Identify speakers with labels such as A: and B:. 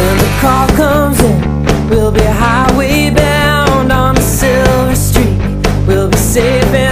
A: When the call comes in, we'll be highway bound on a silver streak. We'll be saving.